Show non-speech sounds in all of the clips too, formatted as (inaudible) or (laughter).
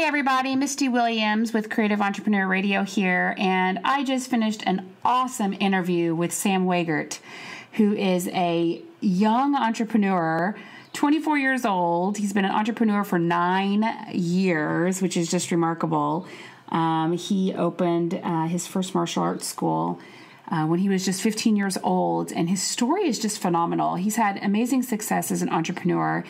Hey, everybody, Misty Williams with Creative Entrepreneur Radio here, and I just finished an awesome interview with Sam Wegert, who is a young entrepreneur. 24 years old. He's been an entrepreneur for nine years, which is just remarkable. Um, he opened uh, his first martial arts school uh, when he was just 15 years old, and his story is just phenomenal. He's had amazing success as an entrepreneur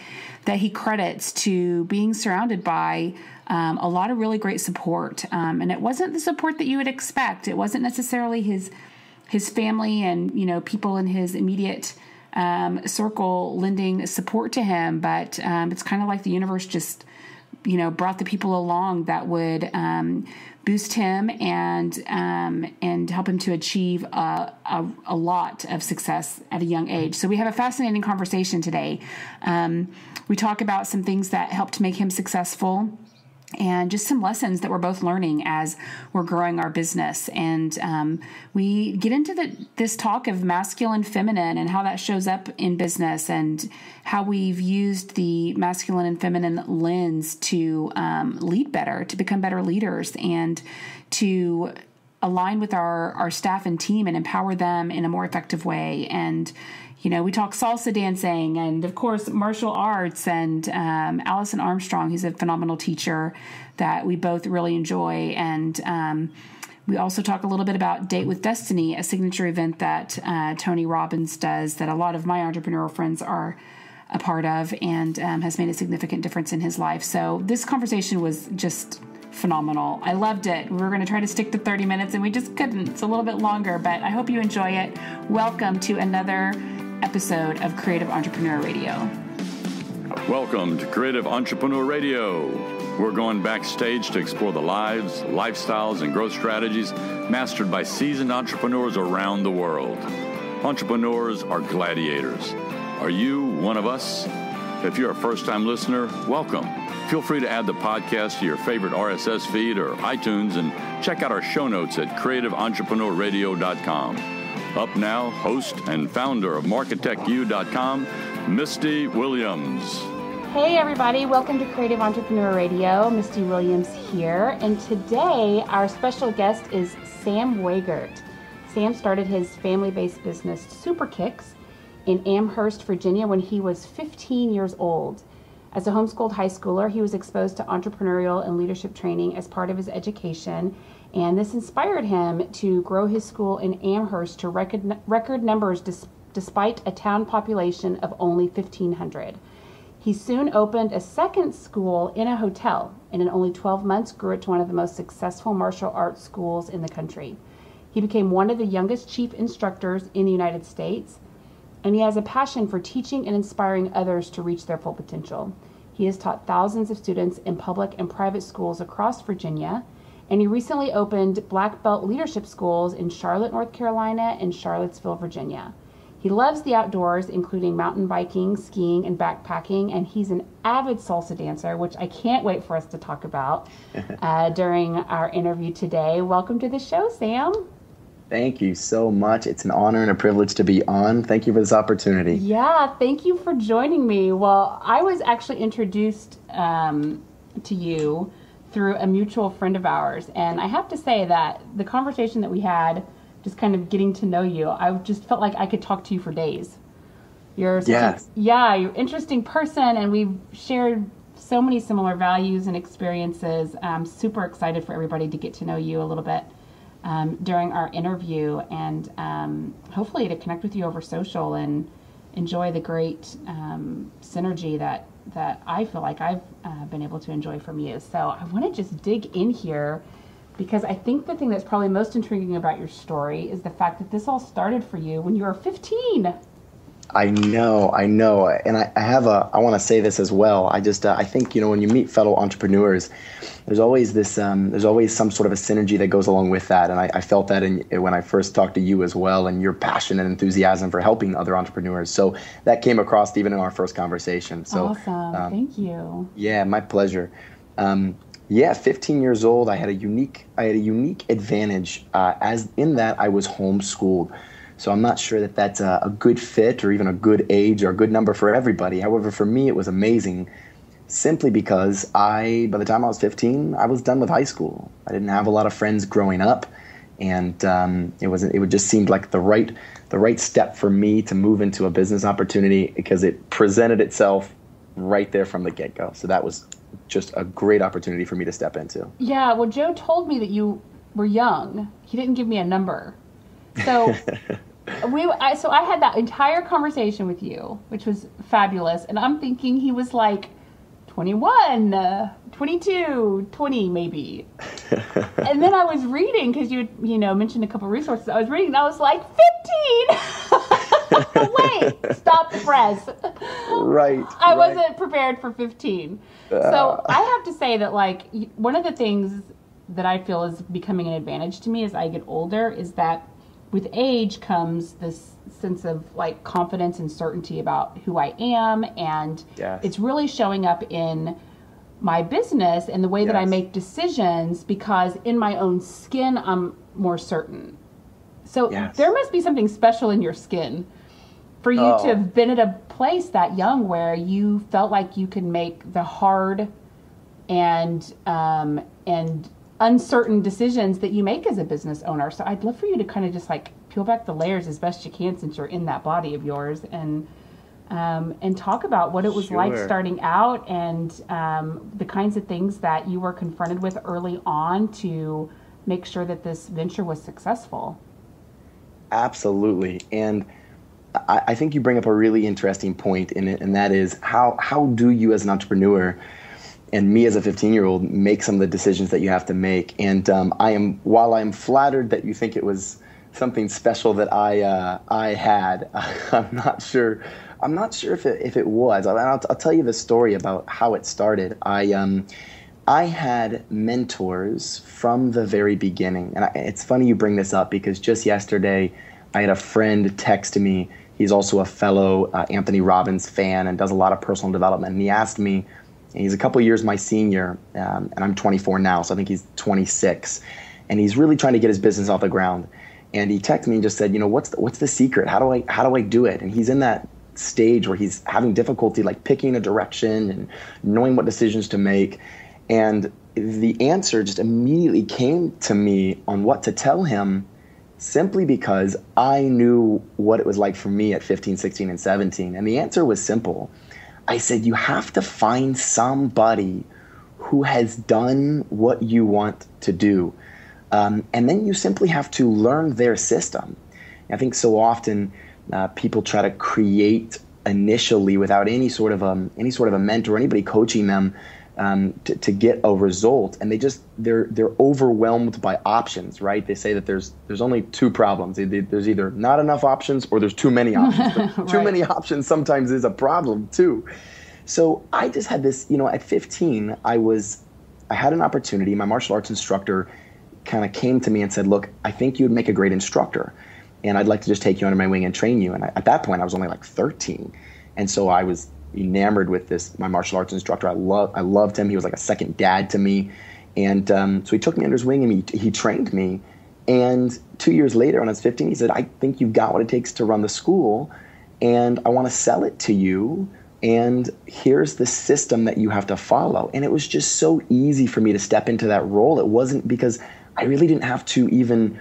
that he credits to being surrounded by um, a lot of really great support. Um, and it wasn't the support that you would expect. It wasn't necessarily his his family and you know people in his immediate um, circle lending support to him, but um, it's kind of like the universe just you know brought the people along that would um, boost him and um, and help him to achieve a, a, a, lot of success at a young age. So we have a fascinating conversation today. We talk about some things that helped make him successful and just some lessons that we're both learning as we're growing our business. And um, we get into the, this talk of masculine, feminine, and how that shows up in business, and how we've used the masculine and feminine lens to um, lead better, to become better leaders, and to align with our our staff and team and empower them in a more effective way. And you know, we talk salsa dancing and, of course, martial arts. And um, Alison Armstrong, who's a phenomenal teacher that we both really enjoy. And um, we also talk a little bit about Date with Destiny, a signature event that uh, Tony Robbins does that a lot of my entrepreneurial friends are a part of and um, has made a significant difference in his life. So this conversation was just phenomenal. I loved it. We were going to try to stick to 30 minutes and we just couldn't. It's a little bit longer, but I hope you enjoy it. Welcome to another episode of Creative Entrepreneur Radio. Welcome to Creative Entrepreneur Radio. We're going backstage to explore the lives, lifestyles, and growth strategies mastered by seasoned entrepreneurs around the world. Entrepreneurs are gladiators. Are you one of us? If you're a first time listener, welcome. Feel free to add the podcast to your favorite RSS feed or iTunes and check out our show notes at creativeentrepreneurradio.com. Up now, host and founder of MarketectU.com, Misty Williams. Hey, everybody, welcome to Creative Entrepreneur Radio. Misty Williams here, and today our special guest is Sam Wegert. Sam started his family based business, Superkicks, in Amherst, Virginia, when he was 15 years old. As a homeschooled high schooler, he was exposed to entrepreneurial and leadership training as part of his education and this inspired him to grow his school in Amherst to record, record numbers dis, despite a town population of only 1,500. He soon opened a second school in a hotel, and in only 12 months grew it to one of the most successful martial arts schools in the country. He became one of the youngest chief instructors in the United States, and he has a passion for teaching and inspiring others to reach their full potential. He has taught thousands of students in public and private schools across Virginia and he recently opened black belt leadership schools in Charlotte, North Carolina, and Charlottesville, Virginia. He loves the outdoors, including mountain biking, skiing, and backpacking, and he's an avid salsa dancer, which I can't wait for us to talk about (laughs) uh, during our interview today. Welcome to the show, Sam. Thank you so much. It's an honor and a privilege to be on. Thank you for this opportunity. Yeah, thank you for joining me. Well, I was actually introduced um, to you through a mutual friend of ours. And I have to say that the conversation that we had, just kind of getting to know you, I just felt like I could talk to you for days. You're yes. A, yeah, you're an interesting person, and we've shared so many similar values and experiences. I'm super excited for everybody to get to know you a little bit um, during our interview, and um, hopefully to connect with you over social and enjoy the great um, synergy that that I feel like I've uh, been able to enjoy from you. So I want to just dig in here because I think the thing that's probably most intriguing about your story is the fact that this all started for you when you were 15. I know, I know, and I, I have a. I want to say this as well. I just, uh, I think you know, when you meet fellow entrepreneurs, there's always this, um, there's always some sort of a synergy that goes along with that, and I, I felt that in, when I first talked to you as well, and your passion and enthusiasm for helping other entrepreneurs. So that came across even in our first conversation. So awesome, um, thank you. Yeah, my pleasure. Um, yeah, 15 years old. I had a unique, I had a unique advantage uh, as in that I was homeschooled. So I'm not sure that that's a, a, good fit or even a good age or a good number for everybody. However, for me, it was amazing simply because I, by the time I was 15, I was done with high school. I didn't have a lot of friends growing up, and um, it was it would just seemed like the right the right step for me to move into a business opportunity because it presented itself right there from the get go. So that was just a great opportunity for me to step into. Yeah, well, Joe told me that you were young. He didn't give me a number, so. (laughs) we I, so I had that entire conversation with you, which was fabulous, and I'm thinking he was like 21, uh, 22, 20 maybe. (laughs) and then I was reading because you you know mentioned a couple resources. I was reading, and I was like 15. (laughs) Wait, stop the press. Right. I right. wasn't prepared for 15. Uh. So I have to say that like one of the things that I feel is becoming an advantage to me as I get older is that with age comes this sense of like confidence and certainty about who I am and yes. it's really showing up in my business and the way yes. that I make decisions because in my own skin I'm more certain. So yes. there must be something special in your skin for you oh. to have been at a place that young where you felt like you could make the hard and um, and uncertain decisions that you make as a business owner. So I'd love for you to kind of just like peel back the layers as best you can since you're in that body of yours and um, and talk about what it was sure. like starting out and um, the kinds of things that you were confronted with early on to make sure that this venture was successful. Absolutely. And I, I think you bring up a really interesting point in it, and that is how, how do you as an entrepreneur and me as a 15 year old make some of the decisions that you have to make. And um, I am, while I'm flattered that you think it was something special that I uh, I had, (laughs) I'm not sure. I'm not sure if it, if it was. I'll, I'll, tell you the story about how it started. I um, I had mentors from the very beginning, and I, it's funny you bring this up because just yesterday I had a friend text me. He's also a fellow uh, Anthony Robbins fan and does a lot of personal development. And he asked me he's a couple years my senior, um, and I'm 24 now, so I think he's 26. And he's really trying to get his business off the ground. And he texted me and just said, you know, what's the, what's the secret? How do I how do I do it? And he's in that stage where he's having difficulty like picking a direction and knowing what decisions to make. And the answer just immediately came to me on what to tell him simply because I knew what it was like for me at 15, 16, and 17. And the answer was simple I said, you have to find somebody who has done what you want to do. Um, and then you simply have to learn their system. I think so often uh, people try to create initially without any sort of a, um, any sort of a mentor, anybody coaching them um, to, to get a result, and they just they're they're overwhelmed by options. Right? They say that there's there's only two problems. There's either not enough options or there's too many options. (laughs) right. Too many options sometimes is a problem too. So I just had this, you know, at 15, I was I had an opportunity. My martial arts instructor kind of came to me and said, "Look, I think you would make a great instructor." and I'd like to just take you under my wing and train you. And I, at that point, I was only like 13, and so I was enamored with this my martial arts instructor. I love I loved him. He was like a second dad to me, and um, so he took me under his wing and he he trained me. And two years later, when I was 15, he said, "I think you've got what it takes to run the school, and I want to sell it to you." And here's the system that you have to follow. And it was just so easy for me to step into that role. It wasn't because I really didn't have to even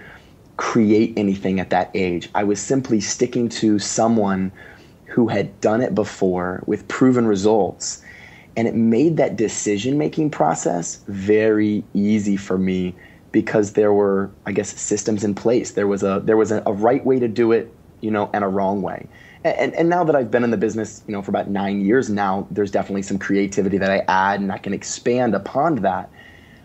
create anything at that age. I was simply sticking to someone who had done it before with proven results. And it made that decision making process very easy for me because there were, I guess, systems in place. There was a there was a, a right way to do it, you know, and a wrong way. And, and now that I've been in the business, you know, for about nine years now, there's definitely some creativity that I add and I can expand upon that.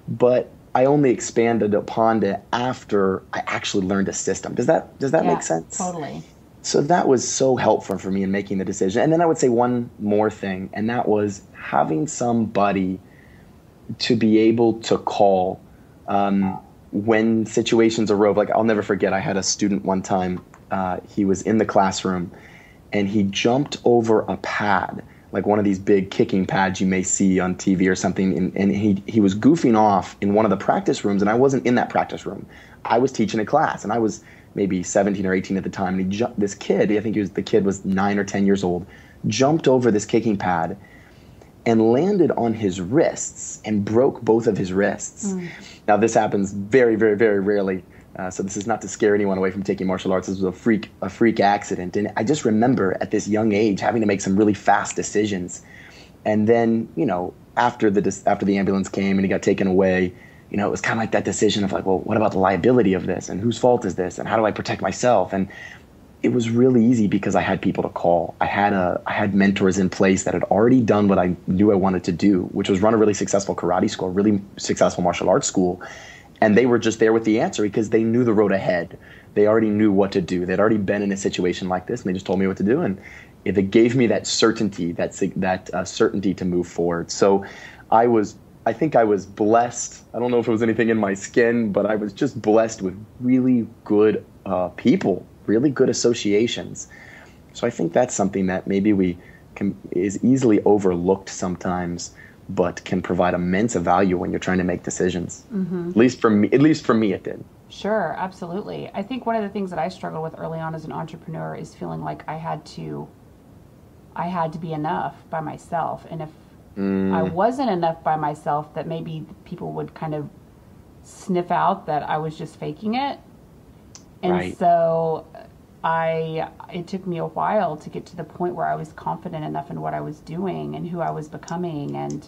But I only expanded upon it after I actually learned a system. Does that does that yeah, make sense? Totally so that was so helpful for me in making the decision. And then I would say one more thing, and that was having somebody to be able to call um, when situations arose. Like I'll never forget, I had a student one time. Uh, he was in the classroom, and he jumped over a pad, like one of these big kicking pads you may see on TV or something. And, and he he was goofing off in one of the practice rooms, and I wasn't in that practice room. I was teaching a class, and I was maybe 17 or 18 at the time. And he ju- this kid, I think he was, the kid was nine or 10 years old, jumped over this kicking pad and landed on his wrists and broke both of his wrists. Mm. Now, this happens very, very, very rarely. Uh, so this is not to scare anyone away from taking martial arts. This was a freak, a freak accident, and I just remember at this young age having to make some really fast decisions. And then, you know, after the after the ambulance came and he got taken away, you know, it was kind of like that decision of like, well, what about the liability of this, and whose fault is this, and how do I protect myself? And it was really easy because I had people to call. I had a I had mentors in place that had already done what I knew I wanted to do, which was run a really successful karate school, really successful martial arts school and they were just there with the answer because they knew the road ahead. They already knew what to do. They'd already been in a situation like this, and they just told me what to do. And it gave me that certainty, that that uh, certainty to move forward. So, I was, I think I was blessed. I don't know if it was anything in my skin, but I was just blessed with really good uh, people, really good associations. So I think that's something that maybe we can is easily overlooked sometimes but can provide immense value when you're trying to make decisions. Mm-hmm. At least for me, at least for me, it did. Sure, absolutely. I think one of the things that I struggled with early on as an entrepreneur is feeling like I had to, I had to be enough by myself, and if mm. I wasn't enough by myself, that maybe people would kind of sniff out that I was just faking it, and right. so I it took me a while to get to the point where I was confident enough in what I was doing and who I was becoming and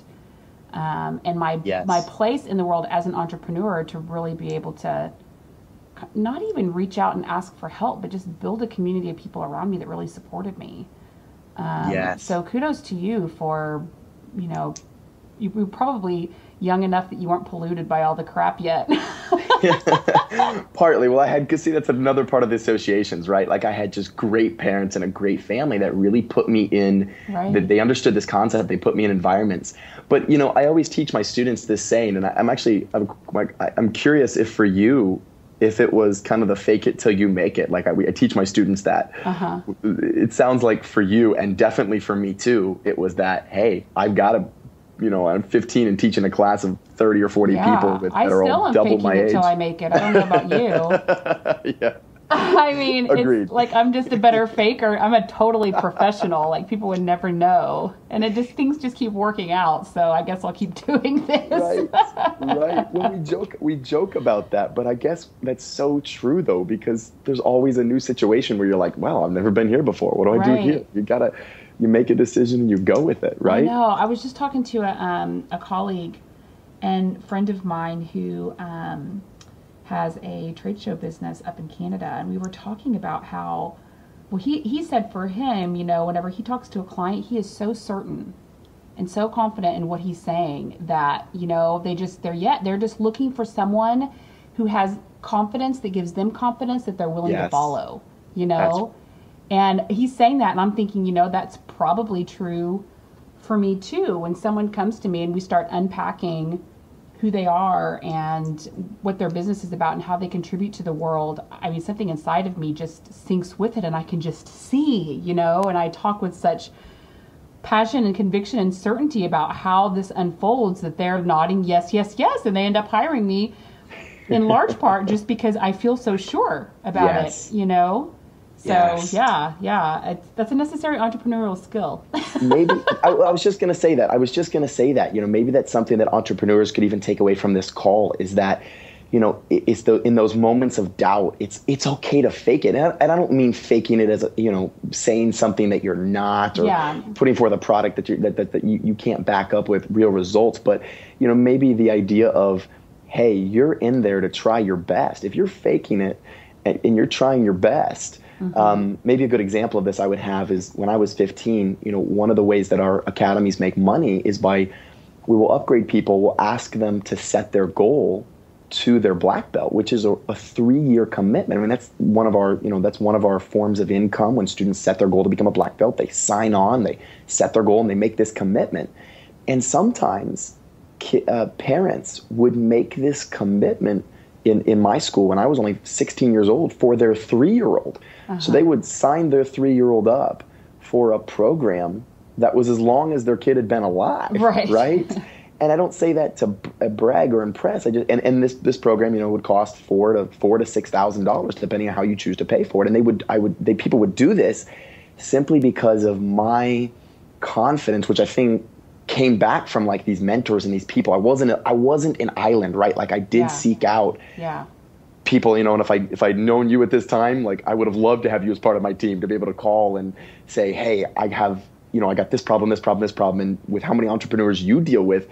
um, and my yes. my place in the world as an entrepreneur to really be able to not even reach out and ask for help, but just build a community of people around me that really supported me. Um, yes. So kudos to you for you know you were probably young enough that you weren't polluted by all the crap yet. (laughs) (laughs) Partly. Well, I had, because see, that's another part of the associations, right? Like I had just great parents and a great family that really put me in, right. that they understood this concept. They put me in environments. But, you know, I always teach my students this saying, and I, am actually, I'm, I'm curious if for you, if it was kind of the fake it till you make it. Like I, I teach my students that. Uh-huh. It sounds like for you, and definitely for me too, it was that, hey, I've got to you know, I'm 15 and teaching a class of 30 or 40 yeah, people that, that are all double my age. Until I make it, I don't know about you. (laughs) yeah. (laughs) I mean, Agreed. it's like I'm just a better faker. I'm a totally professional. like people would never know, and it just things just keep working out. So I guess I'll keep (laughs) doing this. right, right. Well, we joke we joke about that, but I guess that's so true though, because there's always a new situation where you're like, "Wow, I've never been here before. What do I right. do here?" You gotta you make a decision and you go with it, right? No, I was just talking to a, um, a colleague and friend of mine who um, has a trade show business up in Canada, and we were talking about how, well, he, he said for him, you know, whenever he talks to a client, he is so certain and so confident in what he's saying that, you know, they just, they're yet, they're just looking for someone who has confidence that gives them confidence that they're willing yes. to follow, you know? That's- and he's saying that, and I'm thinking, you know, that's probably true for me too. When someone comes to me and we start unpacking who they are and what their business is about and how they contribute to the world, I mean, something inside of me just syncs with it, and I can just see, you know, and I talk with such passion and conviction and certainty about how this unfolds that they're nodding yes, yes, yes, and they end up hiring me in large part (laughs) just because I feel so sure about yes. it, you know? So yes. yeah, yeah, it's, that's a necessary entrepreneurial skill. (laughs) maybe I, I, was just going to say that. I was just going to say that. You know, maybe that's something that entrepreneurs could even take away from this call is that, you know, it's the in those moments of doubt, it's it's okay to fake it, and I, and I don't mean faking it as a, you know saying something that you're not or yeah. putting forth a product that you that, that, that you, you can't back up with real results, but you know maybe the idea of hey, you're in there to try your best. If you're faking it and, and you're trying your best Mm-hmm. Um, maybe a good example of this I would have is when I was 15. You know, one of the ways that our academies make money is by we will upgrade people. We'll ask them to set their goal to their black belt, which is a, a three-year commitment. I mean, that's one of our you know that's one of our forms of income. When students set their goal to become a black belt, they sign on, they set their goal, and they make this commitment. And sometimes uh, parents would make this commitment in, in my school when I was only 16 years old for their three year old. Uh-huh. So they would sign their three year old up for a program that was as long as their kid had been alive. Right. Right. (laughs) and I don't say that to uh, brag or impress. I just and, and this this program, you know, would cost four to four to six thousand dollars depending on how you choose to pay for it. And they would I would they people would do this simply because of my confidence, which I think came back from like these mentors and these people. I wasn't I wasn't an island, right? Like I did Yeah. seek out Yeah. people, you know, and if I if I'd known you at this time, like I would have loved to have you as part of my team to be able to call and say, "Hey, I have, you know, I got this problem, this problem, this problem." And with how many entrepreneurs you deal with,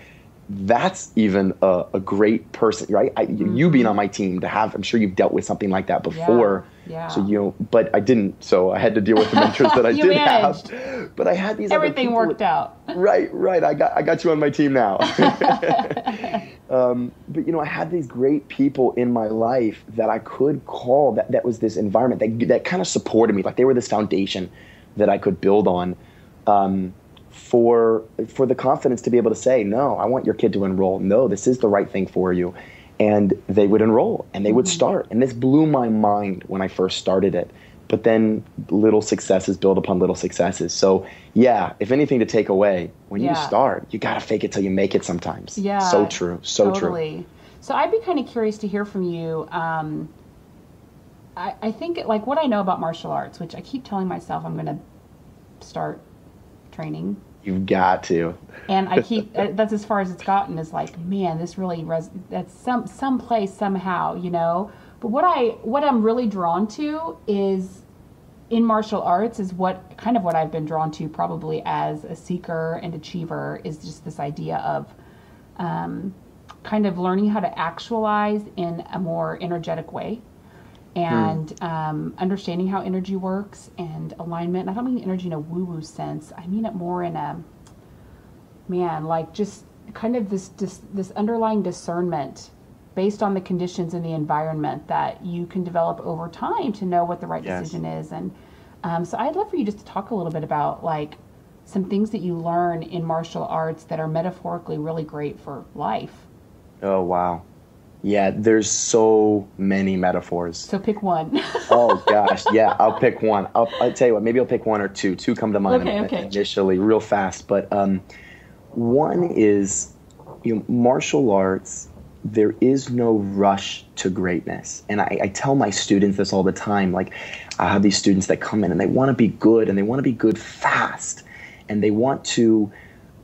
that's even a, a great person, right? I, You mm-hmm. being on my team to have, I'm sure you've dealt with something like that before. Yeah. So you know, but I didn't. So I had to deal with the mentors that I (laughs) did managed. have. But I had these Everything worked out. Right, right. I got I got you on my team now. (laughs) (laughs) um, but you know, I had these great people in my life that I could call. That that was this environment that that kind of supported me. Like they were this foundation that I could build on. Um, for for the confidence to be able to say no i want your kid to enroll no this is the right thing for you and they would enroll and they would start. And this blew my mind when i first started it. But then little successes build upon little successes. So yeah if anything to take away when you start you got to fake it till you make it sometimes. Yeah. so true so true. Totally. So I'd be kind of curious to hear from you. Um, I, I think like what I know about martial arts, which I keep telling myself I'm going to start training, you've got to and I keep uh, that's as far as it's gotten. Is like, man, this really res- that's some some place somehow, you know. But what I what I'm really drawn to is in martial arts is what kind of what I've been drawn to probably as a seeker and achiever is just this idea of um, kind of learning how to actualize in a more energetic way and um, understanding how energy works and alignment. And I don't mean energy in a woo woo sense, I mean it more in a man, like just kind of this, this, this underlying discernment based on the conditions and the environment that you can develop over time to know what the right Yes. decision is. And um, so I'd love for you just to talk a little bit about like some things that you learn in martial arts that are metaphorically really great for life. oh wow yeah there's so many metaphors So pick one. (laughs) oh gosh, yeah, I'll pick one. I'll, I'll tell you what, maybe I'll pick one or two. Two come to mind Okay, okay. initially, real fast. But um, one is, you know, martial arts. There is no rush to greatness, and I, I tell my students this all the time. Like, I have these students that come in and they want to be good, and they want to be good fast, and they want to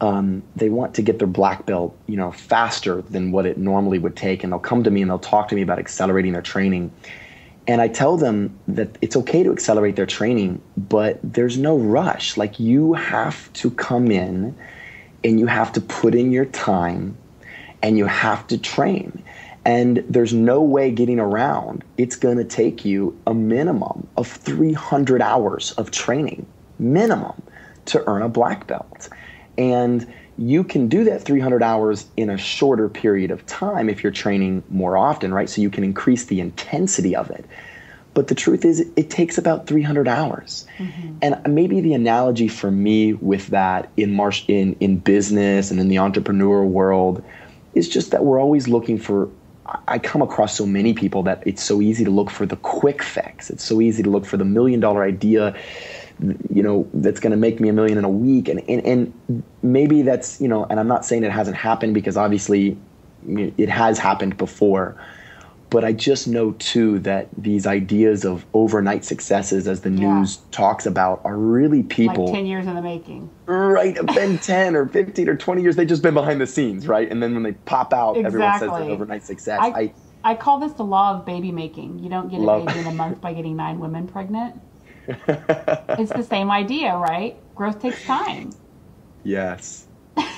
um, they want to get their black belt, you know, faster than what it normally would take, and they'll come to me and they'll talk to me about accelerating their training. And I tell them that it's okay to accelerate their training, but there's no rush. Like you have to come in and you have to put in your time and you have to train. And there's no way getting around. It's going to take you a minimum of 300 hours of training, minimum, to earn a black belt. And you can do that 300 hours in a shorter period of time if you're training more often, right? So you can increase the intensity of it. But the truth is, it takes about 300 hours. Mm-hmm. And maybe the analogy for me with that in, marsh, in, in business and in the entrepreneur world is just that we're always looking for. I come across so many people that it's so easy to look for the quick fix. It's so easy to look for the million dollar idea, you know, that's going to make me a million in a week. And, and, and maybe that's, you know, and I'm not saying it hasn't happened because obviously it has happened before. But I just know too that these ideas of overnight successes, as the Yeah. news talks about, are really people like 10 years in the making. right have been (laughs) 10 or 15 or 20 years they've just been behind the scenes right and then when they pop out everyone says Exactly. they're overnight success I, I, I call this the law of baby making. You don't get a Love- baby in a month by getting nine women pregnant. It's the same idea, right? Growth takes time. yes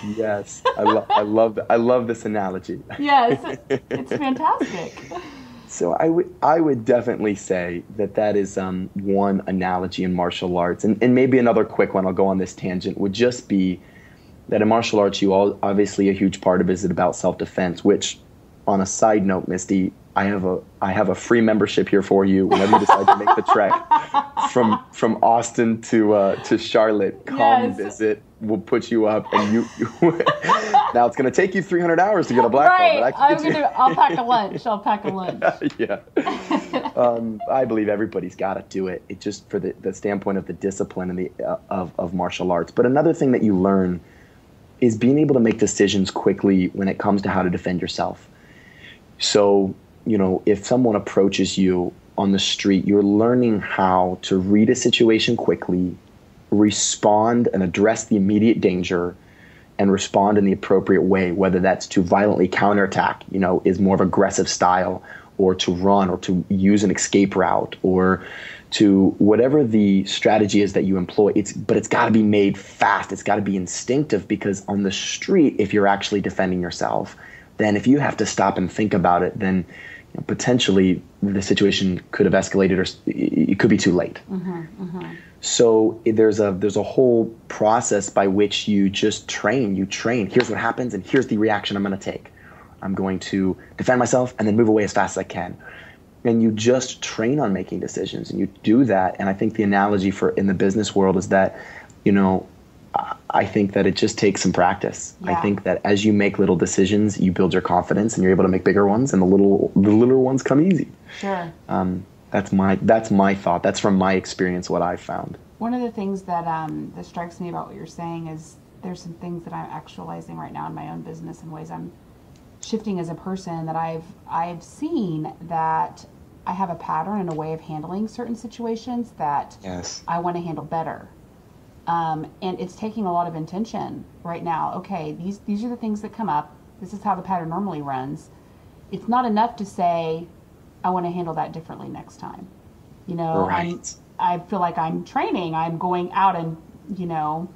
yes I, lo- I love I love this analogy Yes, it's fantastic. so I would I would definitely say that that is um, one analogy in martial arts and, and maybe another quick one I'll go on this tangent would just be that in martial arts you all obviously a huge part of it is about self-defense which on a side note Misty I have a I have a free membership here for you whenever you decide to make the trek from from Austin to uh, to Charlotte come Yes. visit we'll put you up and you, you (laughs) now it's going to take you 300 hours to get a black right. I can get you- gonna. I'll pack a lunch. I'll pack a lunch. (laughs) yeah. um, I believe everybody's got to do it. It just for the, the standpoint of the discipline and the uh, of of martial arts. But another thing that you learn is being able to make decisions quickly when it comes to how to defend yourself. So you know, if someone approaches you on the street, you're learning how to read a situation quickly, respond and address the immediate danger, and respond in the appropriate way, whether that's to violently counterattack, you know, is more of aggressive style, or to run, or to use an escape route, or to whatever the strategy is that you employ. It's but it's got to be made fast. It's got to be instinctive because on the street, if you're actually defending yourself, then if you have to stop and think about it, then potentially the situation could have escalated, or it could be too late. Mm-hmm, mm-hmm. So there's a there's a whole process by which you just train. You train. Here's what happens, and here's the reaction I'm going to take. I'm going to defend myself and then move away as fast as I can. And you just train on making decisions, and you do that. And I think the analogy for in the business world is that, you know, I think that it just takes some practice. Yeah. I think that as you make little decisions, you build your confidence, and you're able to make bigger ones, and the little the little ones come easy. Sure. Um, that's my that's my thought. That's from my experience what I've found. One of the things that um, that strikes me about what you're saying is there's some things that I'm actualizing right now in my own business in ways I'm shifting as a person that I've I've seen that I have a pattern and a way of handling certain situations that yes. I want to handle better. Um, and it's taking a lot of intention right now. Okay, these these are the things that come up. This is how the pattern normally runs. It's not enough to say I want to handle that differently next time. You know, right. i I feel like I'm training. I'm going out and, you know,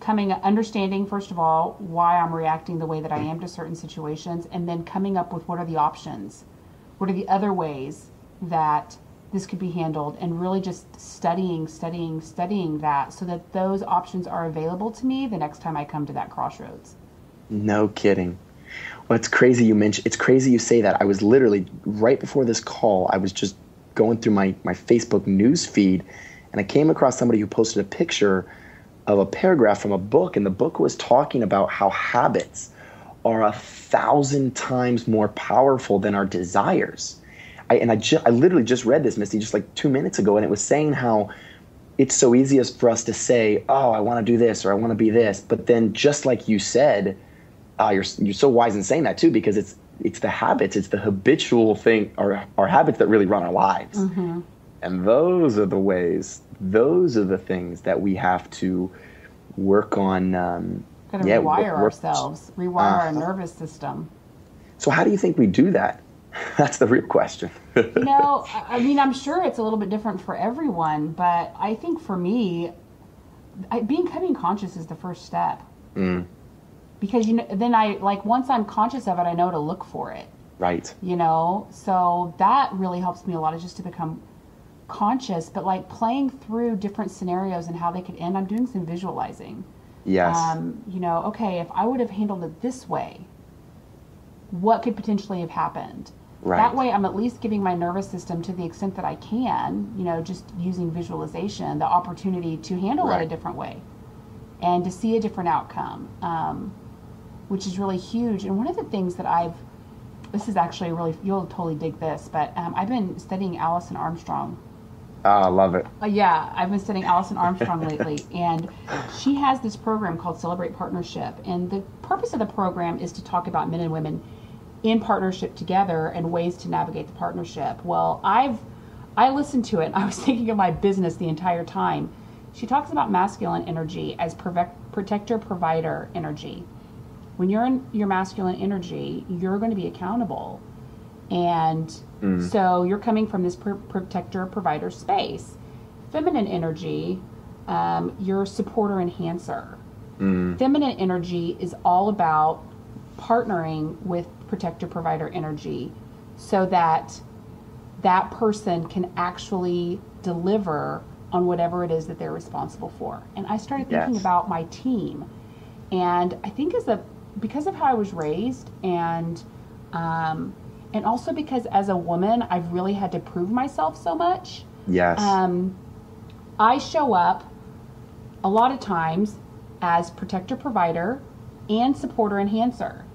coming, understanding, first of all, why I'm reacting the way that I am to certain situations, and then coming up with what are the options? What are the other ways that this could be handled? And really just studying, studying, studying that so that those options are available to me the next time I come to that crossroads. No kidding. Well, it's crazy you mention. It's crazy you say that. I was literally right before this call. I was just going through my my Facebook news feed, and I came across somebody who posted a picture of a paragraph from a book, and the book was talking about how habits are a thousand times more powerful than our desires. I, and I, ju- I literally just read this, Misty, just like two minutes ago, and it was saying how it's so easy for us to say, "Oh, I want to do this" or "I want to be this," but then just like you said uh, you're you're so wise in saying that too because it's it's the habits, it's the habitual thing, our our habits that really run our lives, mm-hmm. and those are the ways, those are the things that we have to work on. Um, yeah, rewire work, ourselves, rewire uh, our nervous system. So how do you think we do that? (laughs) That's the real question. (laughs) you know, I mean, I'm sure it's a little bit different for everyone, but I think for me, I, being becoming conscious is the first step. Mm because you know then I like once I'm conscious of it, I know to look for it. Right. You know, so that really helps me a lot, is just to become conscious, but like playing through different scenarios and how they could end. I'm doing some visualizing. Yes. Um, you know, okay, if I would have handled it this way, what could potentially have happened? Right. That way, I'm at least giving my nervous system, to the extent that I can, you know, just using visualization, the opportunity to handle right. it a different way and to see a different outcome. Um, which is really huge. And one of the things that I've, this is actually really, you'll totally dig this, but um, I've been studying Alison Armstrong. Oh, I love it. Uh, yeah, I've been studying Alison Armstrong lately, (laughs) and she has this program called Celebrate Partnership. And the purpose of the program is to talk about men and women in partnership together and ways to navigate the partnership. Well, I've I listened to it. (laughs) I was thinking of my business the entire time. She talks about masculine energy as protector provider energy when you're in your masculine energy, you're going to be accountable. And mm. so you're coming from this pr- protector provider space. Feminine energy, um, you're a supporter enhancer. Mm. Feminine energy is all about partnering with protector provider energy so that that person can actually deliver on whatever it is that they're responsible for. And I started thinking yes. about my team. And I think as a because of how I was raised and um, and also because as a woman I've really had to prove myself so much. Yes. Um, I show up a lot of times as protector provider and supporter enhancer.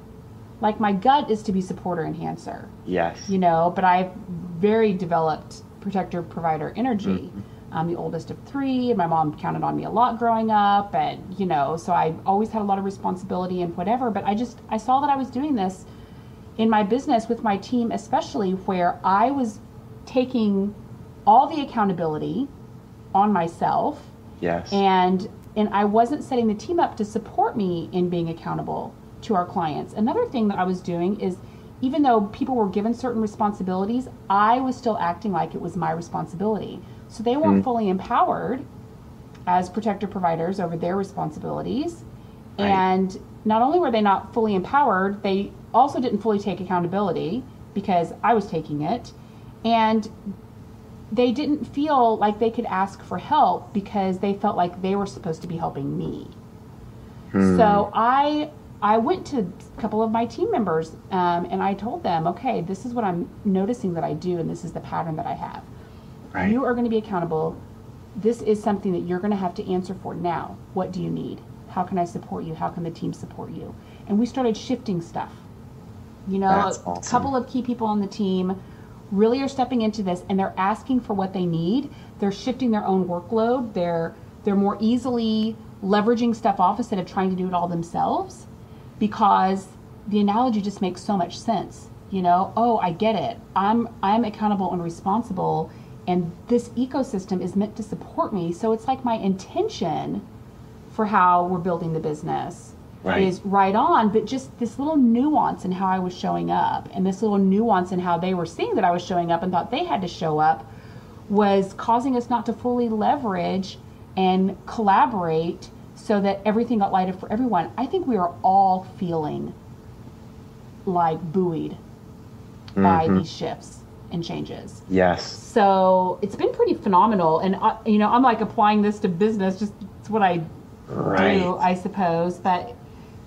Like my gut is to be supporter enhancer. Yes. You know, but I've very developed protector provider energy. Mm-hmm. I'm the oldest of three, and my mom counted on me a lot growing up, and you know, so I always had a lot of responsibility and whatever. But I just I saw that I was doing this in my business with my team, especially where I was taking all the accountability on myself. Yes. And and I wasn't setting the team up to support me in being accountable to our clients. Another thing that I was doing is even though people were given certain responsibilities, I was still acting like it was my responsibility. So they weren't mm. fully empowered as protector providers over their responsibilities. Right. And not only were they not fully empowered, they also didn't fully take accountability because I was taking it. And they didn't feel like they could ask for help because they felt like they were supposed to be helping me. Hmm. So I I went to a couple of my team members um, and I told them, okay, this is what I'm noticing that I do, and this is the pattern that I have. Right. You are going to be accountable. This is something that you're going to have to answer for now. What do you need? How can I support you? How can the team support you? And we started shifting stuff. You know, a couple of key people on the team really are stepping into this and they're asking for what they need. They're shifting their own workload. They're they're more easily leveraging stuff off instead of trying to do it all themselves because the analogy just makes so much sense. You know, oh, I get it. I'm I'm accountable and responsible and this ecosystem is meant to support me. So it's like my intention for how we're building the business right. is right on, but just this little nuance in how I was showing up and this little nuance in how they were seeing that I was showing up and thought they had to show up was causing us not to fully leverage and collaborate so that everything got lighted for everyone. I think we are all feeling like buoyed mm-hmm. by these shifts and changes. Yes. So it's been pretty phenomenal, and uh, you know, I'm like applying this to business. Just it's what I right. do, I suppose. But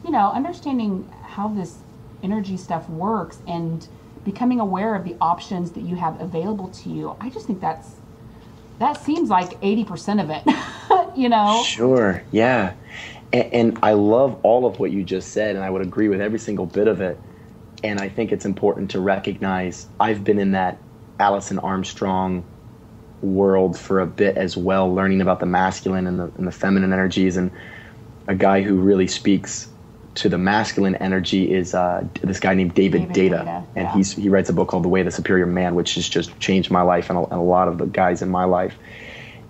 you know, understanding how this energy stuff works and becoming aware of the options that you have available to you, I just think that's that seems like 80% of it, (laughs) you know? Sure, yeah. And, and, I love all of what you just said, and I would agree with every single bit of it. And I think it's important to recognize I've been in that Alison Armstrong world for a bit as well, learning about the masculine and the, and the feminine energies. And a guy who really speaks to the masculine energy is uh, this guy named David, David Deida, Deida. and he's he writes a book called The Way of the Superior Man, which has just changed my life and a, and a lot of the guys in my life.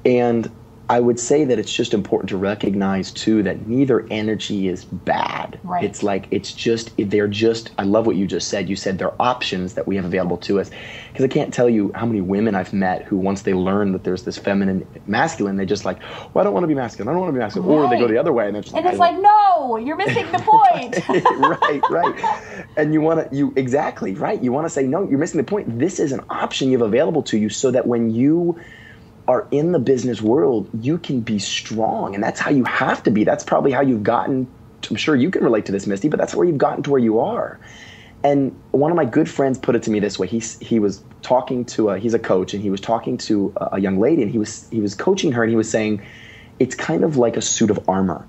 And I would say that it's just important to recognize too that neither energy is bad. Right. It's like it's just they're just. I love what you just said. You said they're options that we have available to us. Because I can't tell you how many women I've met who once they learn that there's this feminine, masculine, they just like, well, I don't want to be masculine. I don't want to be masculine. Right. Or they go the other way and and like, it's like, no, you're missing the point. (laughs) right, right. And you want to you exactly right. You want to say no, you're missing the point. This is an option you have available to you so that when you are in the business world, you can be strong. And that's how you have to be. That's probably how you've gotten, I'm sure you can relate to this, Misty, but that's where you've gotten to where you are. And one of my good friends put it to me this way. He, he was talking to a, he's a coach and he was talking to a young lady and he was, he was coaching her and he was saying, it's kind of like a suit of armor.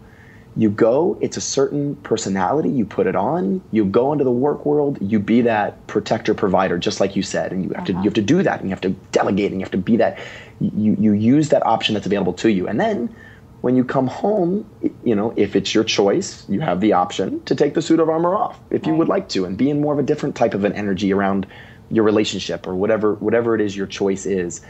You go, it's a certain personality, you put it on, you go into the work world, you be that protector provider, just like you said, and you have uh-huh. to you have to do that and you have to delegate and you have to be that you, you use that option that's available to you. And then when you come home, you know, if it's your choice, you have the option to take the suit of armor off if you right. would like to and be in more of a different type of an energy around your relationship or whatever whatever it is your choice is.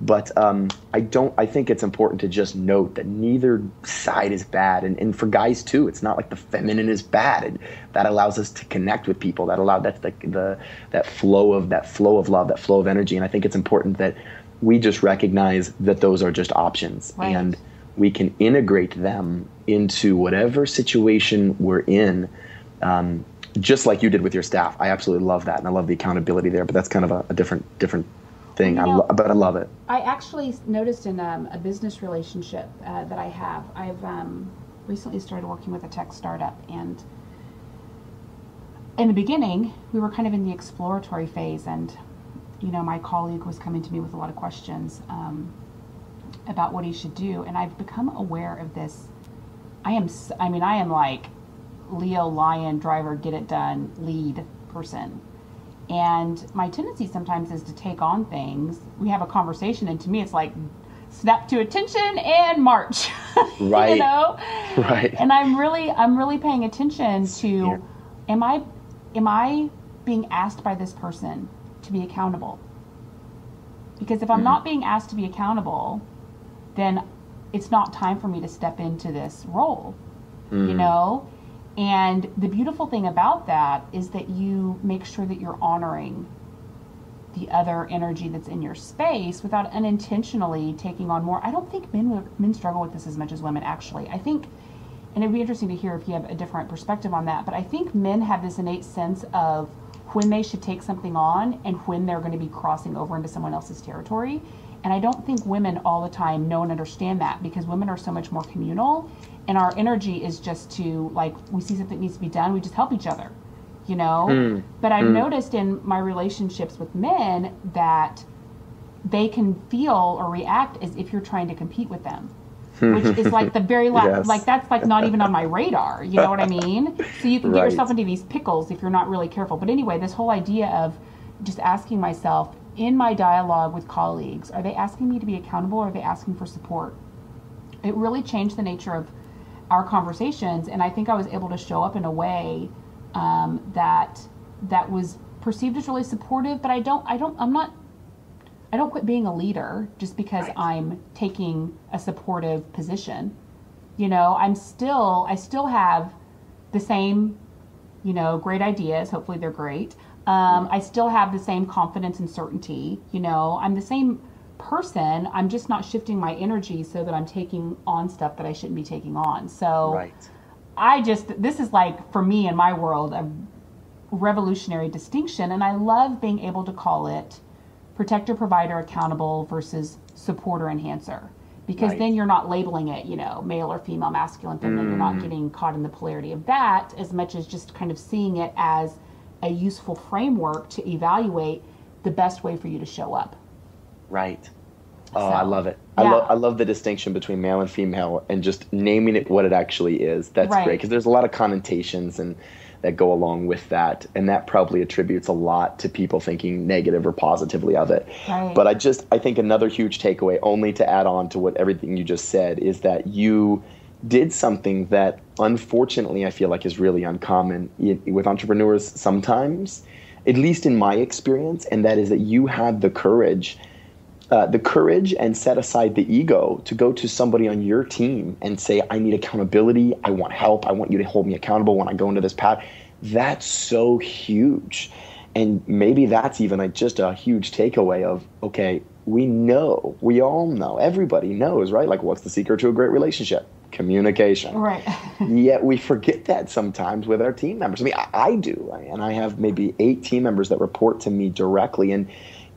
But um, I don't. I think it's important to just note that neither side is bad, and, and for guys too, it's not like the feminine is bad. It, that allows us to connect with people. That allow that's the, the that flow of that flow of love, that flow of energy. And I think it's important that we just recognize that those are just options right. and we can integrate them into whatever situation we're in um, just like you did with your staff i absolutely love that and i love the accountability there but that's kind of a, a different different thing you know, I but i love it i actually noticed in um, a business relationship uh, that i have i've um, recently started working with a tech startup and in the beginning we were kind of in the exploratory phase and you know, my colleague was coming to me with a lot of questions um, about what he should do, and I've become aware of this. I am, I mean, I am like Leo Lion driver, get it done, lead person. And my tendency sometimes is to take on things. We have a conversation, and to me, it's like snap to attention and march. (laughs) Right. you know. (laughs) Right. And I'm really, I'm really paying attention to, am I, am I being asked by this person to be accountable. Because if I'm mm-hmm. not being asked to be accountable, then it's not time for me to step into this role, mm. you know? And the beautiful thing about that is that you make sure that you're honoring the other energy that's in your space without unintentionally taking on more. I don't think men men struggle with this as much as women actually. I think and it'd be interesting to hear if you have a different perspective on that, but I think men have this innate sense of when they should take something on and when they're going to be crossing over into someone else's territory. And I don't think women all the time know and understand that because women are so much more communal and our energy is just to like we see something needs to be done, we just help each other, you know? Mm. But I've mm. noticed in my relationships with men that they can feel or react as if you're trying to compete with them. which is like the very (laughs) last, yes. like that's like not even on my radar. You know what I mean? So you can get right. yourself into these pickles if you're not really careful. But anyway, this whole idea of just asking myself in my dialogue with colleagues, are they asking me to be accountable or are they asking for support? It really changed the nature of our conversations, and I think I was able to show up in a way um, that that was perceived as really supportive. But I don't, I don't, I'm not I don't quit being a leader just because right. I'm taking a supportive position. You know, I'm still I still have the same, you know, great ideas. Hopefully, they're great. Um, I still have the same confidence and certainty. You know, I'm the same person. I'm just not shifting my energy so that I'm taking on stuff that I shouldn't be taking on. So, right. I just this is like for me in my world a revolutionary distinction, and I love being able to call it protector provider accountable versus supporter enhancer because right. then you're not labeling it you know male or female masculine feminine mm. you're not mm. getting caught in the polarity of that as much as just kind of seeing it as a useful framework to evaluate the best way for you to show up right oh so, i love it yeah. I, lo- I love the distinction between male and female and just naming it what it actually is that's right. great because there's a lot of connotations and that go along with that and that probably attributes a lot to people thinking negative or positively of it right. but i just i think another huge takeaway only to add on to what everything you just said is that you did something that unfortunately i feel like is really uncommon with entrepreneurs sometimes at least in my experience and that is that you had the courage uh, the courage and set aside the ego to go to somebody on your team and say, I need accountability. I want help. I want you to hold me accountable when I go into this path. That's so huge. And maybe that's even a, just a huge takeaway of, okay, we know, we all know, everybody knows, right? Like, what's the secret to a great relationship? Communication. Right. (laughs) Yet we forget that sometimes with our team members. I mean, I, I do. And I have maybe eight team members that report to me directly. And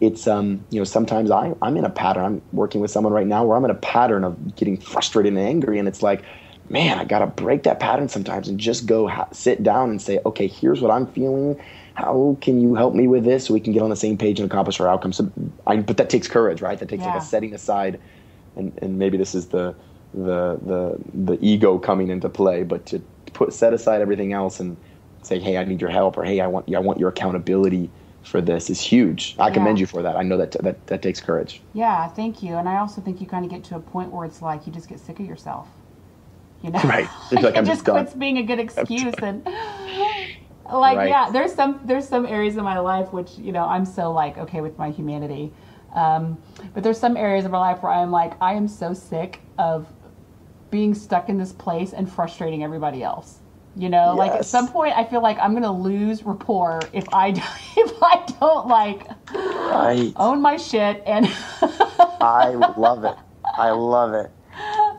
it's um, you know sometimes I I'm in a pattern. I'm working with someone right now where I'm in a pattern of getting frustrated and angry, and it's like, man, I gotta break that pattern sometimes and just go ha- sit down and say, okay, here's what I'm feeling. How can you help me with this so we can get on the same page and accomplish our outcomes? So I, but that takes courage, right? That takes yeah. like a setting aside, and and maybe this is the the the the ego coming into play, but to put set aside everything else and say, hey, I need your help, or hey, I want I want your accountability for this is huge. I yeah. commend you for that. I know that, that that takes courage. Yeah, thank you. And I also think you kind of get to a point where it's like you just get sick of yourself. You know, right? It's like, (laughs) I'm just, quits being a good (laughs) excuse and. like right. yeah there's some there's some areas of my life which you know i'm so like okay with my humanity um, but there's some areas of my life where i'm like i am so sick of being stuck in this place and frustrating everybody else you know, yes. like at some point, I feel like I'm gonna lose rapport if I (laughs) if I don't like right. own my shit and. (laughs) I love it. I love it.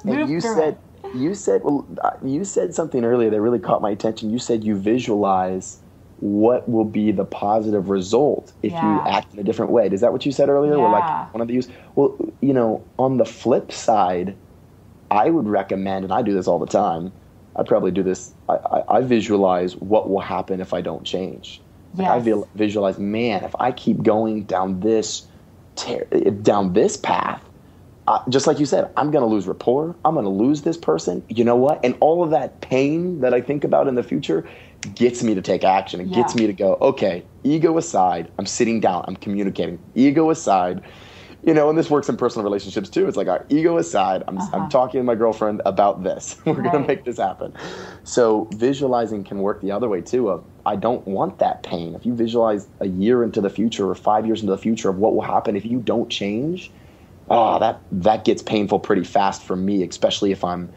and you said you said well uh, you said something earlier that really caught my attention. You said you visualize what will be the positive result if yeah. you act in a different way. Is that what you said earlier? Yeah. Or like one of the use. Well, you know, on the flip side, I would recommend, and I do this all the time I probably do this. I, I, I, visualize what will happen if I don't change. Like yes. I visualize, man, if I keep going down this, ter- down this path, uh, just like you said, I'm going to lose rapport. I'm going to lose this person. You know what? And all of that pain that I think about in the future gets me to take action. It yeah. gets me to go, okay, ego aside, I'm sitting down, I'm communicating. Ego aside, you know, and this works in personal relationships too. It's like our ego aside, I'm, uh-huh. I'm talking to my girlfriend about this. (laughs) We're right. going to make this happen. So visualizing can work the other way too. Of I don't want that pain. If you visualize a year into the future or five years into the future of what will happen if you don't change, oh, that that gets painful pretty fast for me, especially if I'm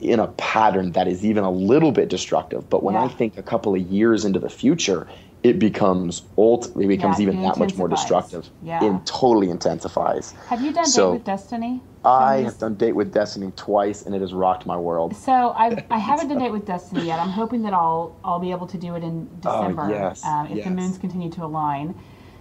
in a pattern that is even a little bit destructive. But when Yeah. I think a couple of years into the future, it becomes ult- it becomes Yeah, even that much more destructive. Yeah. It totally intensifies. Have you done So- Date with Destiny? I have done Date with Destiny twice, and it has rocked my world. So I I haven't done Date with Destiny yet. I'm hoping that I'll I'll be able to do it in December Oh, yes, um, if yes. the moons continue to align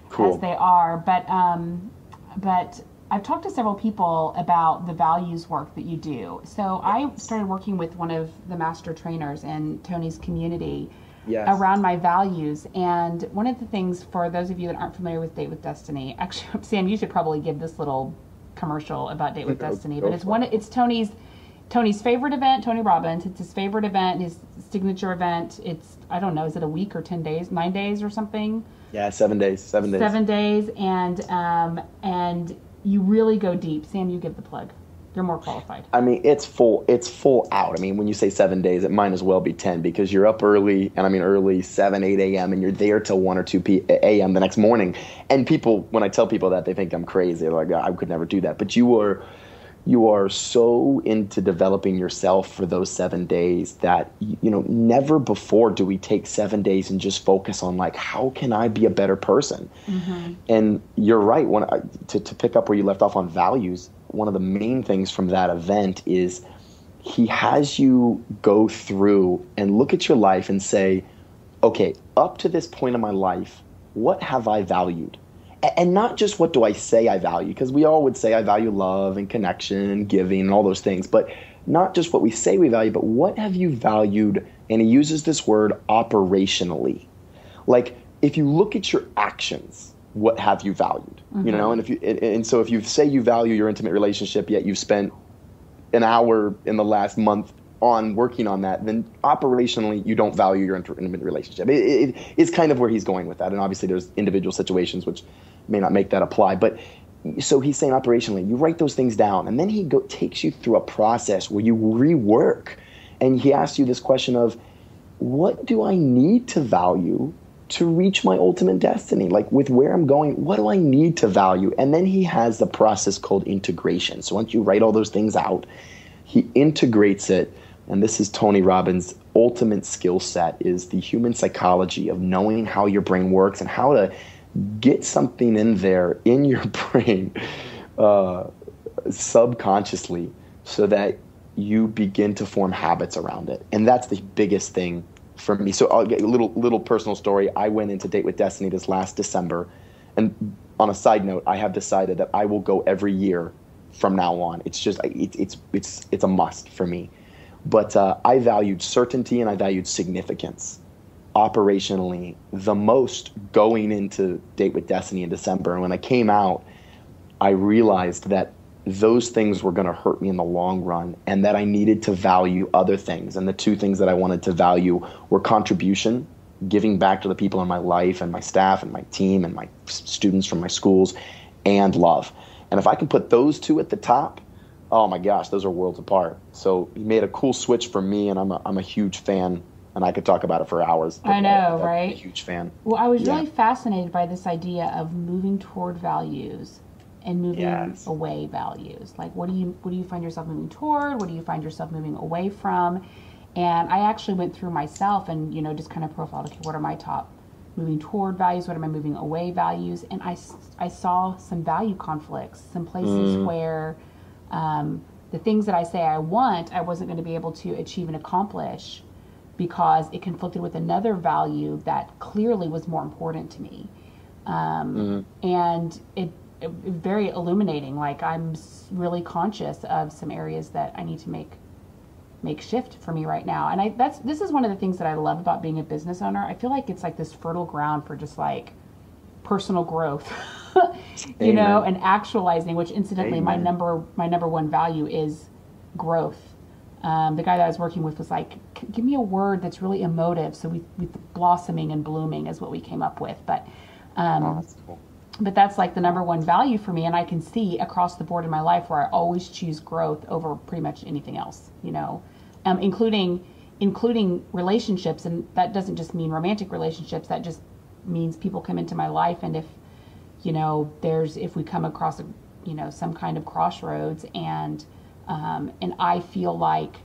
Cool. as they are. But um, but I've talked to several people about the values work that you do. So I started working with one of the master trainers in Tony's community Yes. around my values. And one of the things for those of you that aren't familiar with Date with Destiny, (laughs) actually, Sam, you should probably give this little commercial about Date with Go- (laughs) Destiny. go But it's one. it. It's Tony's Tony's favorite event. Tony Robbins. It's his favorite event. His signature event. It's I don't know. Is it a week or ten days? Nine days or something? Yeah, seven days. Seven days. Seven days. And um and you really go deep. Sam, you give the plug. You're more qualified. I mean, it's full. It's full out. I mean, when you say seven days, it might as well be ten because you're up early, and I mean early, seven, eight a.m., and you're there till one or two a.m. the next morning. And people, when I tell people that, they think I'm crazy. They're like, I could never do that. But you are, you are so into developing yourself for those seven days that you know never before do we take seven days and just focus on like how can I be a better person. Mm-hmm. And you're right. When I, to to pick up where you left off on values, one of the main things from that event is he has you go through and look at your life and say, okay, up to this point in my life, what have I valued? And not just what do I say I value, because we all would say I value love and connection and giving and all those things, but not just what we say we value, but what have you valued? And he uses this word operationally. Like, if you look at your actions, what have you valued? You mm-hmm. know, and if you and, so if you say you value your intimate relationship, yet you've spent an hour in the last month on working on that, then operationally you don't value your inter- intimate relationship. It, it, it's kind of where he's going with that, and obviously there's individual situations which may not make that apply, but. So he's saying operationally, you write those things down, and then he go, takes you through a process where you rework, and he asks you this question of, what do I need to value to reach my ultimate destiny? Like with where I'm going, what do I need to value? And then he has the process called integration. So once you write all those things out, he integrates it. And this is Tony Robbins' ultimate skill set is the human psychology of knowing how your brain works and how to get something in there in your (laughs) brain uh, subconsciously so that you begin to form habits around it. And that's the biggest thing for me. So I'll get a little little personal story. I went into Date with Destiny this last December, and on a side note, I have decided that I will go every year from now on. It's just it, it's it's it's a must for me. But uh, I valued certainty and I valued significance operationally the most going into Date with Destiny in December. And when I came out, I realized that those things were going to hurt me in the long run and that I needed to value other things. And the two things that I wanted to value were contribution, giving back to the people in my life and my staff and my team and my students from my schools, and love. And if I can put those two at the top, oh my gosh, those are worlds apart. So he made a cool switch for me, and I'm a, I'm a huge fan. And I could talk about it for hours. I know, I'm a right? huge fan. Well, I was Yeah. really fascinated by this idea of moving toward values and moving Yes. away values. Like, what do you what do you find yourself moving toward? What do you find yourself moving away from? And I actually went through myself and you know just kind of profiled. Okay, what are my top moving toward values? What am I moving away values? And I I saw some value conflicts, some places where um, the things that I say I want, I wasn't going to be able to achieve and accomplish because it conflicted with another value that clearly was more important to me. Um, And it, it very illuminating. Like I'm really conscious of some areas that I need to make make shift for me right now. And I that's this is one of the things that I love about being a business owner. I feel like it's like this fertile ground for just like personal growth. (laughs) you know, and actualizing, which incidentally my number my number one value is growth. Um, the guy that I was working with was like, "C- "Give me a word that's really emotive." So we, we blossoming and blooming is what we came up with. But um, Oh, that's cool. but that's like the number one value for me and i can see across the board in my life where i always choose growth over pretty much anything else you know um, including including relationships and that doesn't just mean romantic relationships that just means people come into my life and if you know there's if we come across a you know some kind of crossroads and um, and I feel like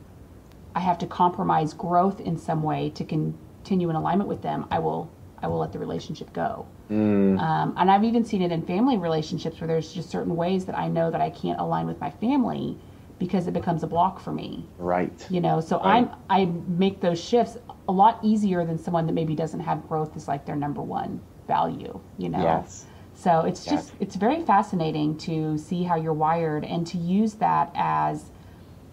I have to compromise growth in some way to continue in alignment with them, I will I will let the relationship go. Mm. Um, and I've even seen it in family relationships where there's just certain ways that I know that I can't align with my family because it becomes a block for me. Right. You know, so right. I I make those shifts a lot easier than someone that maybe doesn't have growth as like their number one value. You know. Yes. So it's yes. just it's very fascinating to see how you're wired and to use that as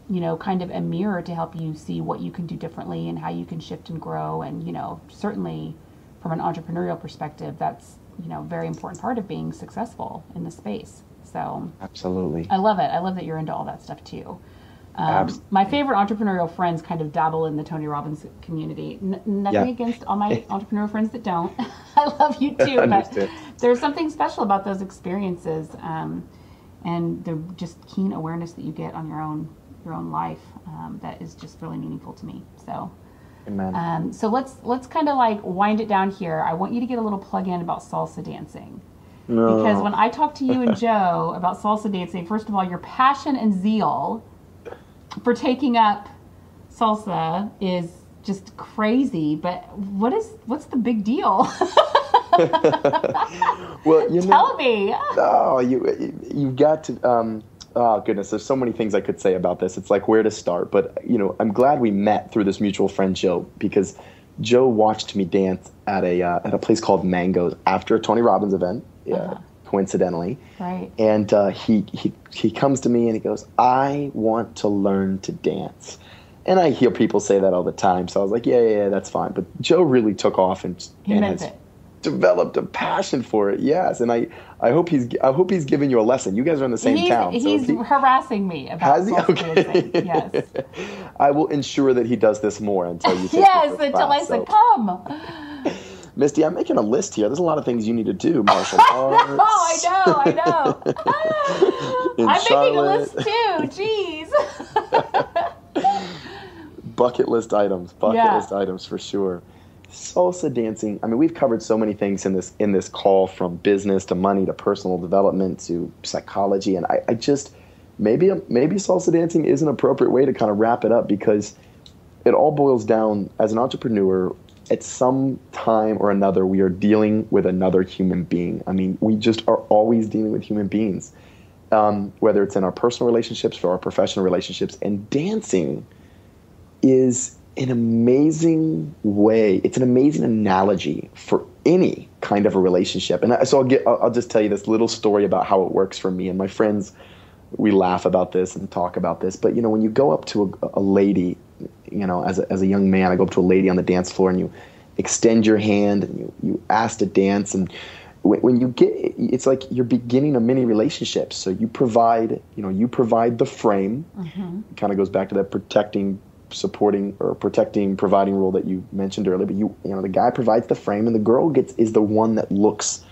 you know kind of a mirror to help you see what you can do differently and how you can shift and grow. And you know certainly from an entrepreneurial perspective that's you know very important part of being successful in the space. So absolutely. I love it. I love that you're into all that stuff too. Um, my favorite entrepreneurial friends kind of dabble in the Tony Robbins community. N- nothing yeah. against all my (laughs) entrepreneurial friends that don't. (laughs) I love you too, but there's something special about those experiences um, and the just keen awareness that you get on your own your own life um, that is just really meaningful to me. So. Amen. Um, so let's let's kind of like wind it down here. I want you to get a little plug in about salsa dancing. No. Because when I talk to you and (laughs) Joe about salsa dancing, first of all, your passion and zeal for taking up salsa is just crazy. But what is what's the big deal? (laughs) well, you (laughs) tell know, me. Oh, you you got to. Um, oh goodness, there's so many things I could say about this. It's like where to start. But you know, I'm glad we met through this mutual friend Joe because Joe watched me dance at a uh, at a place called Mangoes after a Tony Robbins event. Yeah. Uh-huh coincidentally. Right. And uh, he, he, he comes to me and he goes, I want to learn to dance. And I hear people say that all the time. So I was like, yeah, yeah, yeah that's fine. But Joe really took off and, he and has it. developed a passion for it. Yes. And I, I hope he's I hope he's giving you a lesson. You guys are in the same he's, town. He's so he, harassing me about has he? Okay. Yes. (laughs) I will ensure that he does this more until you take Yes, until class, I so. succumb. (laughs) Misty, I'm making a list here. There's a lot of things you need to do. Martial (laughs) arts. no, I know, I know. I'm Charlotte. making a list too. Jeez. bucket list items. Bucket yeah. list items for sure. Salsa dancing. I mean, we've covered so many things in this in this call, from business to money to personal development to psychology, and I, I just maybe maybe salsa dancing is an appropriate way to kind of wrap it up because it all boils down as an entrepreneur at some time or another, we are dealing with another human being. I mean, we just are always dealing with human beings, um, whether it's in our personal relationships or our professional relationships. And dancing is an amazing way, it's an amazing analogy for any kind of a relationship. And so I'll, get, I'll just tell you this little story about how it works for me and my friends. We laugh about this and talk about this, but you know, when you go up to a, a lady you know, as a, as a young man, I go up to a lady on the dance floor and you extend your hand and you, you ask to dance. And when, you get, it's like you're beginning a mini relationship. So you provide, you know, you provide the frame. Mm-hmm. It kind of goes back to that protecting, supporting, or protecting, providing role that you mentioned earlier. But you, you know, the guy provides the frame and the girl gets, is the one that looks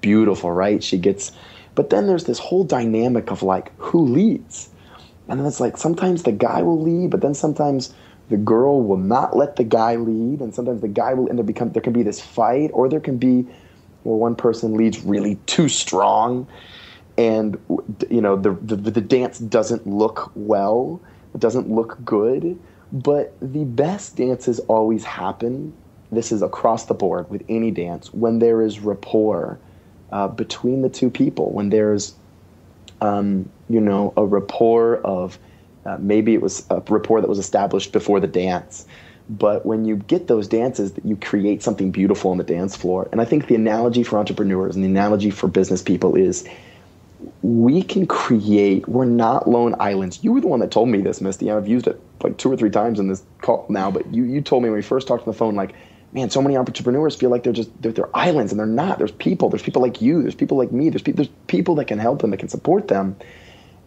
beautiful, right? She gets, but then there's this whole dynamic of like who leads and then it's like sometimes the guy will lead, but then sometimes the girl will not let the guy lead, and sometimes the guy will end up become. There can be this fight, or there can be where one person leads really too strong, and you know the the, the dance doesn't look well, it doesn't look good. But the best dances always happen. This is across the board with any dance when there is rapport uh, between the two people, when there's um, you know, a rapport of uh, maybe it was a rapport that was established before the dance. But when you get those dances, that you create something beautiful on the dance floor. And I think the analogy for entrepreneurs and the analogy for business people is we can create, we're not lone islands. You were the one that told me this, Misty. I've used it like two or three times in this call now, but you, you told me when we first talked on the phone, like, man, so many entrepreneurs feel like they're just they're, they're, islands, and they're not. There's people. There's people like you. There's people like me. There's, pe- there's people that can help them, that can support them.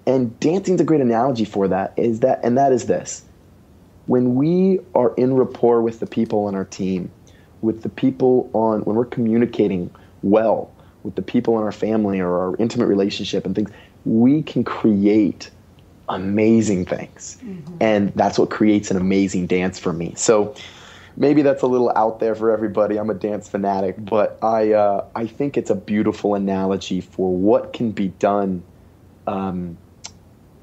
And dancing's a great analogy for that. Is that and that is this: when we are in rapport with the people on our team, with the people on when we're communicating well with the people in our family or our intimate relationship and things, we can create amazing things, mm-hmm. and that's what creates an amazing dance for me. So maybe that's a little out there for everybody. I'm a dance fanatic, but I uh, I think it's a beautiful analogy for what can be done um,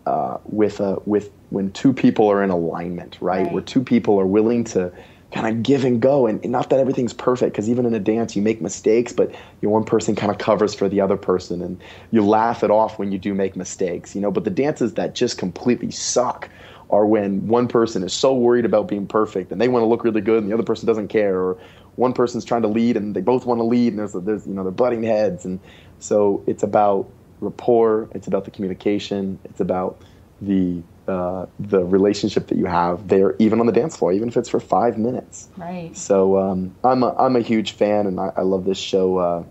uh, with a with when two people are in alignment, right? Right. Where two people are willing to kind of give and go, and, and not that everything's perfect, because even in a dance you make mistakes, but your one person kind of covers for the other person, and you laugh it off when you do make mistakes, you know. But the dances that just completely suck are when one person is so worried about being perfect and they want to look really good, and the other person doesn't care, or one person's trying to lead and they both want to lead, and there's a, there's you know they're butting heads, and so it's about rapport, it's about the communication, it's about the uh, the relationship that you have there, even on the dance floor, even if it's for five minutes. Right. So um, I'm a I'm a huge fan, and I, I love this show. Uh,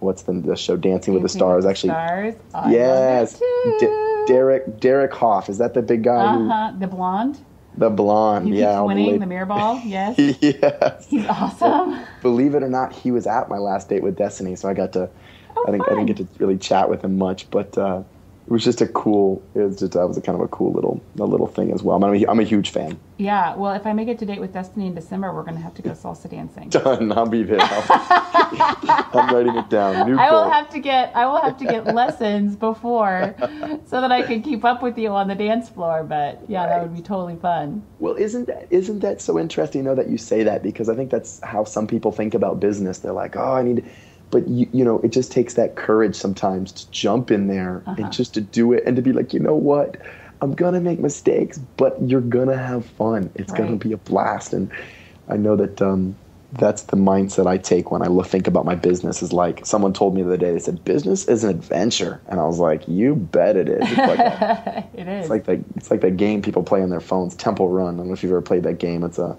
what's the, the show Dancing, with the Stars? with Actually, Stars. I yes, love it D- Derek Derek Hough. Is that the big guy? Uh-huh. The blonde. The blonde. He yeah, winning late- the mirror ball. (laughs) Yes. yes. He's awesome. Believe it or not, he was at my last date with Destiny, so I got to. Oh, I didn't. I didn't get to really chat with him much, but uh, it was just a cool. It was just. That was a kind of a cool little a little thing as well. I'm a, I'm a huge fan. Yeah. Well, if I make it to date with Destiny in December, we're gonna have to go salsa dancing. (laughs) Done. I'll be there. (laughs) I'm writing it down. New I will have to get I will have to get lessons before so that I can keep up with you on the dance floor. But yeah, that would be totally fun. Well, isn't that isn't that so interesting though that you say that because I think that's how some people think about business. They're like, oh, I need, but you you know, it just takes that courage sometimes to jump in there Uh-huh. and just to do it and to be like, you know what, I'm gonna make mistakes, but you're gonna have fun. It's gonna be a blast, and I know that. um that's the mindset I take when I think about my business. Is like someone told me the other day. They said business is an adventure, and I was like, "You bet it is." It's like (laughs) a, it is. it's like that. It's like that game people play on their phones, Temple Run. I don't know if you've ever played that game. It's a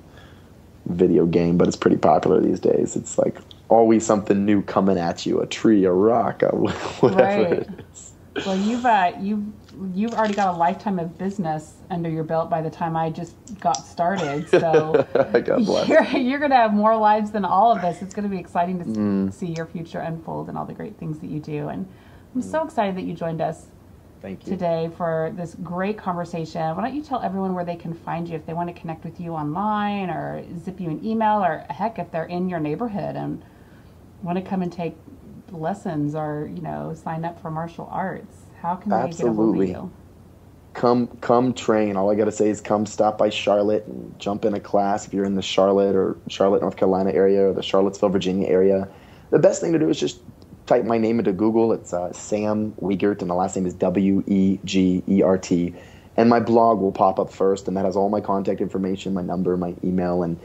video game, but it's pretty popular these days. It's like always something new coming at you: a tree, a rock, a (laughs) whatever Right. it is. well, you've uh, you've you've already got a lifetime of business under your belt by the time I just got started. So (laughs) God bless. (laughs) you're you're gonna have more lives than all of us. It's gonna be exciting to Mm. see your future unfold and all the great things that you do. And I'm so excited that you joined us Thank you. today for this great conversation. Why don't you tell everyone where they can find you if they want to connect with you online or zip you an email or heck, if they're in your neighborhood and want to come and take lessons or, you know, sign up for martial arts? How can they get a hold of Absolutely. you? come come train. All I got to say is come stop by Charlotte and jump in a class if you're in the Charlotte or Charlotte, North Carolina area or the Charlottesville, Virginia area. The best thing to do is just type my name into Google. It's uh, Sam Wegert, and the last name is W E G E R T. And my blog will pop up first, and that has all my contact information, my number, my email, and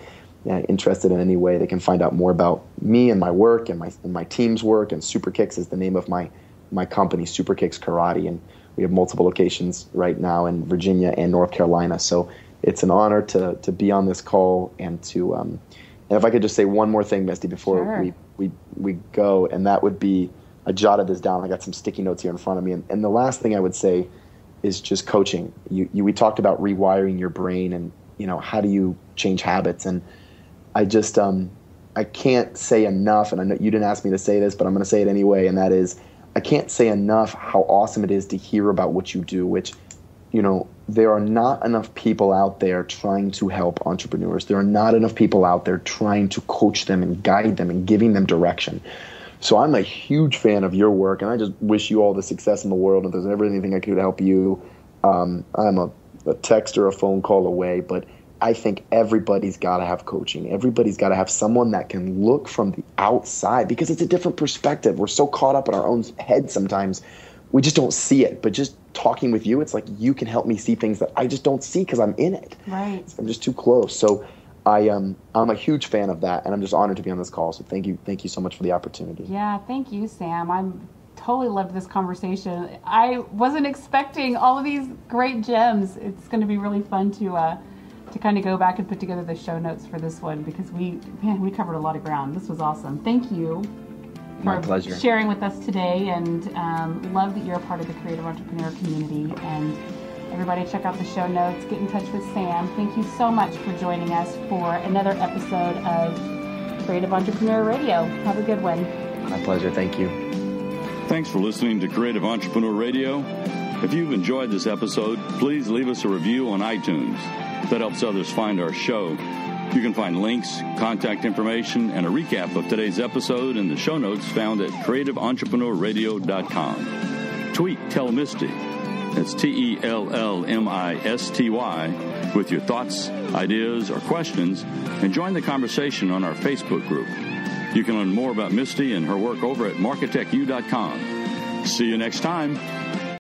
interested in any way, they can find out more about me and my work and my and my team's work. And Superkicks is the name of my my company, Superkicks Karate, and we have multiple locations right now in Virginia and North Carolina. So it's an honor to to be on this call and to um, and if I could just say one more thing, Misty, before Sure. we, we we go, and that would be I jotted this down. I got some sticky notes here in front of me, and, and the last thing I would say is just coaching. You, you we talked about rewiring your brain and you know how do you change habits and I just um I can't say enough and I know you didn't ask me to say this but I'm going to say it anyway and that is I can't say enough how awesome it is to hear about what you do which you know there are not enough people out there trying to help entrepreneurs there are not enough people out there trying to coach them and guide them and giving them direction so I'm a huge fan of your work, and I just wish you all the success in the world. If there's ever anything I could help you, um, I'm a, a text or a phone call away. But I think everybody's got to have coaching. Everybody's got to have someone that can look from the outside because it's a different perspective. We're so caught up in our own head sometimes, we just don't see it. But just talking with you, it's like you can help me see things that I just don't see because I'm in it. Right. I'm just too close. So. I um I'm a huge fan of that, and I'm just honored to be on this call. So thank you, thank you so much for the opportunity. Yeah, thank you, Sam. I'm totally loved this conversation. I wasn't expecting all of these great gems. It's going to be really fun to uh, to kind of go back and put together the show notes for this one because we man we covered a lot of ground. This was awesome. Thank you My for pleasure. sharing with us today, and um, love that you're a part of the creative entrepreneur community. And everybody, check out the show notes. Get in touch with Sam. Thank you so much for joining us for another episode of Creative Entrepreneur Radio. Have a good one. My pleasure. Thank you. Thanks for listening to Creative Entrepreneur Radio. If you've enjoyed this episode, please leave us a review on iTunes. That helps others find our show. You can find links, contact information, and a recap of today's episode in the show notes found at creativeentrepreneurradio.com. tweet Tell Misty. That's T E L L M I S T Y with your thoughts, ideas, or questions, and join the conversation on our Facebook group. You can learn more about Misty and her work over at MarketectU.com. See you next time.